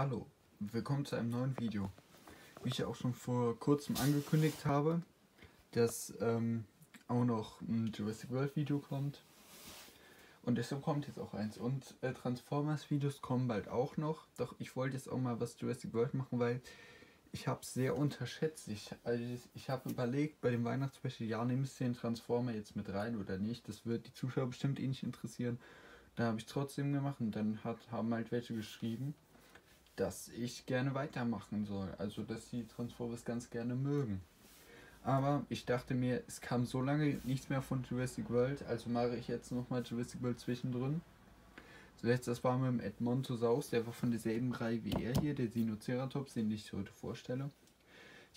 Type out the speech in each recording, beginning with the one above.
Hallo, willkommen zu einem neuen Video. Wie ich ja auch schon vor kurzem angekündigt habe, dass ähm, auch noch ein Jurassic World Video kommt. Und deshalb kommt jetzt auch eins. Und äh, Transformers Videos kommen bald auch noch. Doch ich wollte jetzt auch mal was Jurassic World machen, weil ich habe es sehr unterschätzt. Ich, also ich habe überlegt, bei dem Weihnachtsspecial, ja, nimmst du den Transformer jetzt mit rein oder nicht? Das wird die Zuschauer bestimmt eh nicht interessieren. Da habe ich trotzdem gemacht und dann hat, haben halt welche geschrieben, dass ich gerne weitermachen soll. Also, dass sie Transformers ganz gerne mögen. Aber ich dachte mir, es kam so lange nichts mehr von Jurassic World, also mache ich jetzt nochmal Jurassic World zwischendrin. Zuletzt, das war mit dem Edmontosaurus, der war von derselben Reihe wie er hier, der Sinoceratops, den ich heute vorstelle.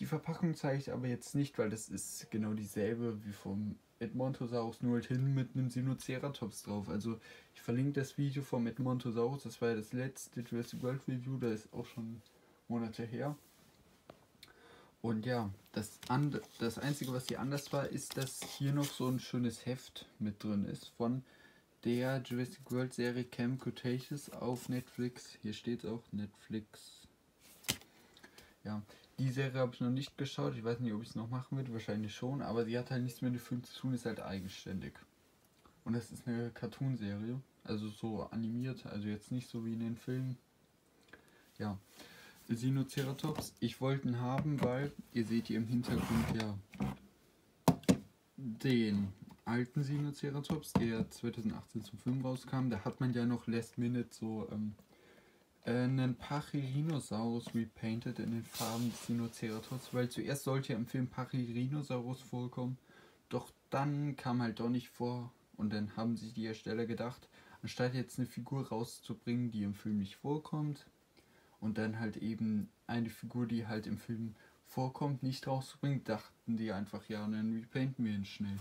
Die Verpackung zeige ich aber jetzt nicht, weil das ist genau dieselbe wie vom Edmontosaurus, nur halt hin mit einem Sinoceratops drauf. Also ich verlinke das Video vom Edmontosaurus, das war ja das letzte Jurassic World Review, da ist auch schon Monate her. Und ja, das, and das Einzige, was hier anders war, ist, dass hier noch so ein schönes Heft mit drin ist von der Jurassic World Serie Camp Cretaceous auf Netflix. Hier steht auch Netflix. Ja, die Serie habe ich noch nicht geschaut. Ich weiß nicht, ob ich es noch machen würde. Wahrscheinlich schon. Aber sie hat halt nichts mit dem Film zu tun. Ist halt eigenständig. Und das ist eine Cartoon-Serie. Also so animiert. Also jetzt nicht so wie in den Filmen. Ja. Sinoceratops. Ich wollte ihn haben, weil ihr seht hier im Hintergrund ja den alten Sinoceratops, der 2018 zum Film rauskam, da hat man ja noch Last Minute so ähm, einen Pachyrhinosaurus repainted in den Farben des Sinoceratops, weil zuerst sollte ja im Film Pachyrhinosaurus vorkommen, doch dann kam halt doch nicht vor und dann haben sich die Ersteller gedacht, anstatt jetzt eine Figur rauszubringen, die im Film nicht vorkommt und dann halt eben eine Figur, die halt im Film vorkommt, nicht rauszubringen, dachten die einfach, ja, dann repainten wir ihn schnell.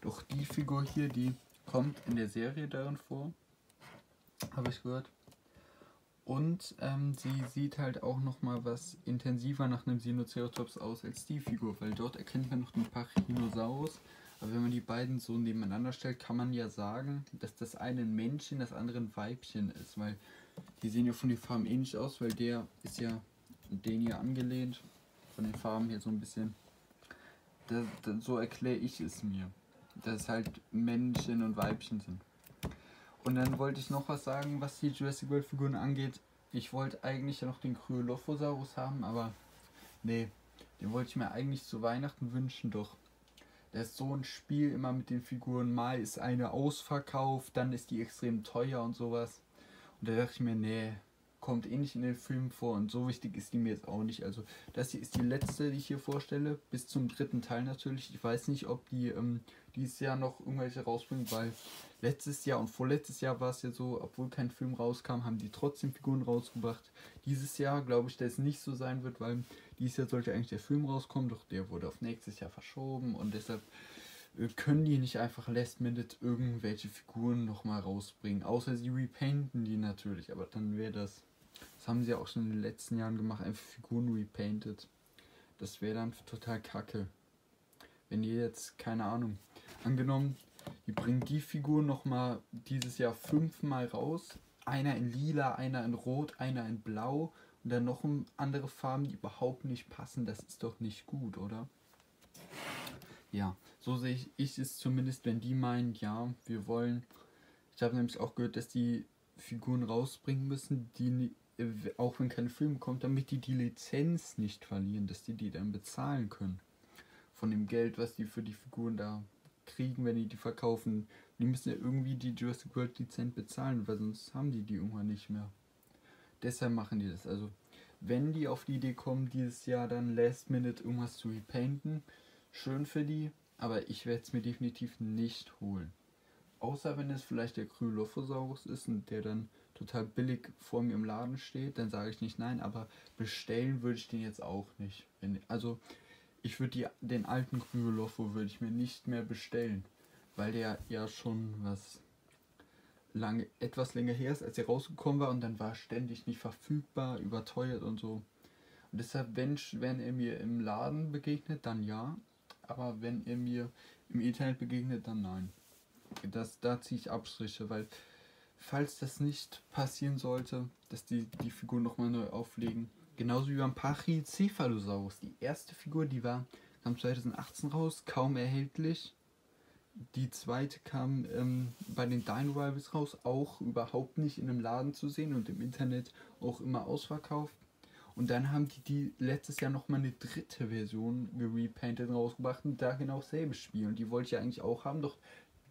Doch die Figur hier, die kommt in der Serie darin vor. Habe ich gehört. Und ähm, sie sieht halt auch noch mal was intensiver nach einem Sinoceratops aus als die Figur, weil dort erkennt man noch den Pachinosaurus. Aber wenn man die beiden so nebeneinander stellt, kann man ja sagen, dass das eine ein Männchen, das andere ein Weibchen ist, weil die sehen ja von den Farben ähnlich aus, weil der ist ja den hier angelehnt, von den Farben hier so ein bisschen. Das, das, so erkläre ich es mir dass halt Männchen und Weibchen sind. Und dann wollte ich noch was sagen, was die Jurassic World Figuren angeht. Ich wollte eigentlich ja noch den Kryolophosaurus haben, aber nee, den wollte ich mir eigentlich zu Weihnachten wünschen, doch da ist so ein Spiel immer mit den Figuren. Mal ist eine ausverkauft, dann ist die extrem teuer und sowas. Und da dachte ich mir, nee, kommt eh nicht in den Film vor und so wichtig ist die mir jetzt auch nicht. Also das hier ist die letzte, die ich hier vorstelle, bis zum dritten Teil natürlich. Ich weiß nicht, ob die ähm, dieses Jahr noch irgendwelche rausbringen, weil letztes Jahr und vorletztes Jahr war es ja so, obwohl kein Film rauskam, haben die trotzdem Figuren rausgebracht. Dieses Jahr glaube ich, dass es nicht so sein wird, weil dieses Jahr sollte eigentlich der Film rauskommen, doch der wurde auf nächstes Jahr verschoben und deshalb äh, können die nicht einfach last minute irgendwelche Figuren nochmal rausbringen. Außer sie repainten die natürlich, aber dann wäre das haben sie auch schon in den letzten Jahren gemacht, einfach Figuren repainted. Das wäre dann total kacke. Wenn ihr jetzt, keine Ahnung, angenommen, die bringen die Figur nochmal dieses Jahr fünfmal raus. Einer in lila, einer in rot, einer in blau und dann noch andere Farben, die überhaupt nicht passen. Das ist doch nicht gut, oder? Ja, so sehe ich, ich es zumindest, wenn die meinen, ja, wir wollen. Ich habe nämlich auch gehört, dass die Figuren rausbringen müssen, die auch wenn kein Film kommt, damit die die Lizenz nicht verlieren, dass die die dann bezahlen können. Von dem Geld, was die für die Figuren da kriegen, wenn die die verkaufen. Die müssen ja irgendwie die Jurassic World Lizenz bezahlen, weil sonst haben die die irgendwann nicht mehr. Deshalb machen die das. Also, wenn die auf die Idee kommen, dieses Jahr dann Last Minute irgendwas zu repainten, schön für die, aber ich werde es mir definitiv nicht holen. Außer wenn es vielleicht der Kryolophosaurus ist und der dann total billig vor mir im Laden steht, dann sage ich nicht nein, aber bestellen würde ich den jetzt auch nicht. Also ich würde den alten Kryolopho würde ich mir nicht mehr bestellen, weil der ja schon was lange, etwas länger her ist, als er rausgekommen war und dann war ständig nicht verfügbar, überteuert und so. Und deshalb, wenn, wenn er mir im Laden begegnet, dann ja, aber wenn er mir im Internet begegnet, dann nein das, da ziehe ich Abstriche, weil falls das nicht passieren sollte, dass die die Figur nochmal neu auflegen. Genauso wie beim Pachycephalosaurus. Die erste Figur, die war, kam 2018 raus, kaum erhältlich. Die zweite kam ähm, bei den Dino Rivals raus, auch überhaupt nicht in einem Laden zu sehen und im Internet auch immer ausverkauft. Und dann haben die, die letztes Jahr nochmal eine dritte Version gerepainted rausgebracht und da genau dasselbe Spiel. Und die wollte ich eigentlich auch haben, doch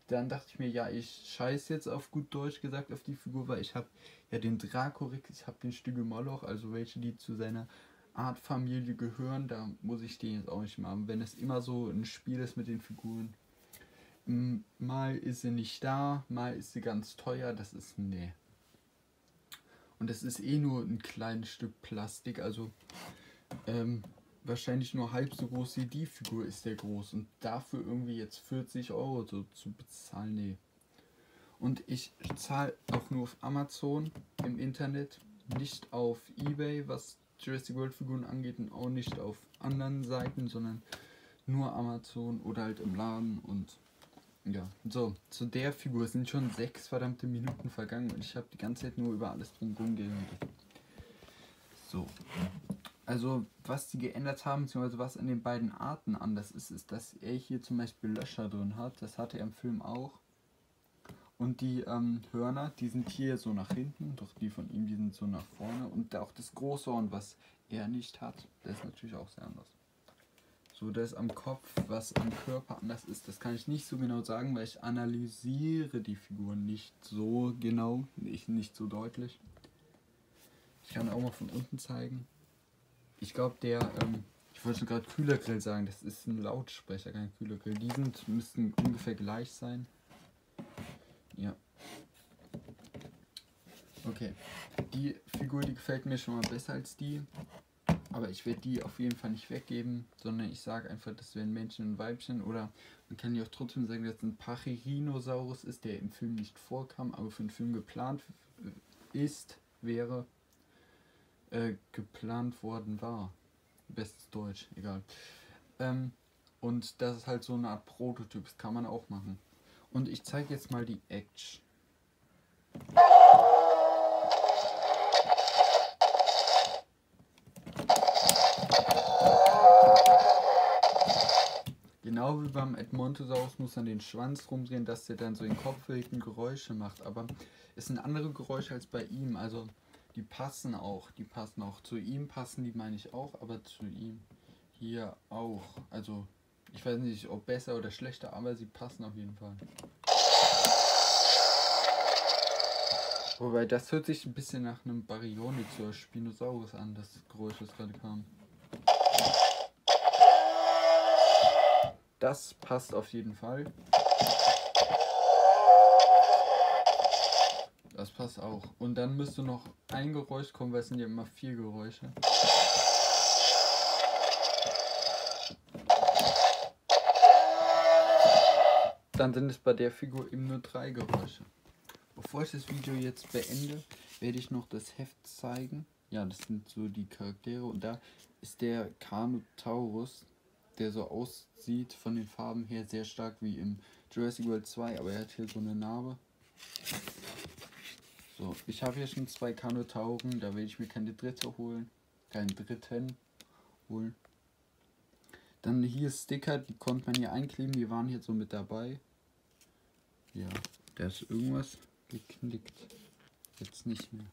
dann dachte ich mir, ja, ich scheiß jetzt auf gut Deutsch gesagt auf die Figur, weil ich habe ja den Dracorex, ich habe den Stügel Moloch, also welche, die zu seiner Artfamilie gehören, da muss ich den jetzt auch nicht machen. Wenn es immer so ein Spiel ist mit den Figuren, mal ist sie nicht da, mal ist sie ganz teuer, das ist nee. Und das ist eh nur ein kleines Stück Plastik, also ähm, wahrscheinlich nur halb so groß wie die Figur ist der groß. Und dafür irgendwie jetzt 40 Euro so zu bezahlen, nee. Und ich zahle auch nur auf Amazon im Internet, nicht auf Ebay, was Jurassic World Figuren angeht und auch nicht auf anderen Seiten, sondern nur Amazon oder halt im Laden und ja, so, zu der Figur sind schon sechs verdammte Minuten vergangen und ich habe die ganze Zeit nur über alles drum geredet. So. Also, was sie geändert haben, beziehungsweise was an den beiden Arten anders ist, ist, dass er hier zum Beispiel Löcher drin hat. Das hatte er im Film auch. Und die ähm, Hörner, die sind hier so nach hinten, doch die von ihm, die sind so nach vorne. Und auch das Großhorn, was er nicht hat, das ist natürlich auch sehr anders. So, das am Kopf, was am Körper anders ist, das kann ich nicht so genau sagen, weil ich analysiere die Figuren nicht so genau, nicht, nicht so deutlich. Ich kann auch mal von unten zeigen. Ich glaube, der, ähm, ich wollte gerade Kühlergrill sagen, das ist ein Lautsprecher, kein Kühlergrill. Die sind, müssten ungefähr gleich sein. Ja. Okay. Die Figur, die gefällt mir schon mal besser als die. Aber ich werde die auf jeden Fall nicht weggeben, sondern ich sage einfach, das wären Männchen und Weibchen. Oder man kann ja auch trotzdem sagen, dass es ein Pachyrhinosaurus ist, der im Film nicht vorkam, aber für den Film geplant ist, wäre, äh, geplant worden war. Bestes Deutsch, egal. Ähm, und das ist halt so eine Art Prototyp, das kann man auch machen. Und ich zeige jetzt mal die Action. Genau wie beim Edmontosaurus muss man den Schwanz rumdrehen, dass der dann so in kopfwilden Geräusche macht. Aber es sind andere Geräusche als bei ihm. Also die passen auch. Die passen auch. Zu ihm passen die meine ich auch, aber zu ihm hier auch. Also ich weiß nicht, ob besser oder schlechter, aber sie passen auf jeden Fall. Wobei, das hört sich ein bisschen nach einem Baryonyx oder Spinosaurus an, das Geräusch, das gerade kam. Das passt auf jeden Fall. Das passt auch. Und dann müsste noch ein Geräusch kommen, weil es sind ja immer vier Geräusche. Dann sind es bei der Figur eben nur drei Geräusche. Bevor ich das Video jetzt beende, werde ich noch das Heft zeigen. Ja, das sind so die Charaktere. Und da ist der Carnotaurus, der so aussieht von den Farben her sehr stark wie im Jurassic World 2, aber er hat hier so eine Narbe. So, ich habe hier schon zwei Kanotauren, da will ich mir keine dritte holen. Keinen dritten holen. Dann hier Sticker, die konnte man hier einkleben, die waren hier so mit dabei. Ja, da ist irgendwas geknickt. Jetzt nicht mehr.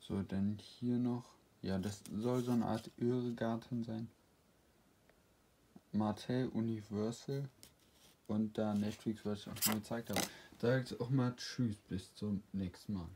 So, dann hier noch. Ja, das soll so eine Art Irrgarten sein. Martell Universal und da Netflix, was ich auch schon gezeigt habe. Sagt auch mal Tschüss, bis zum nächsten Mal.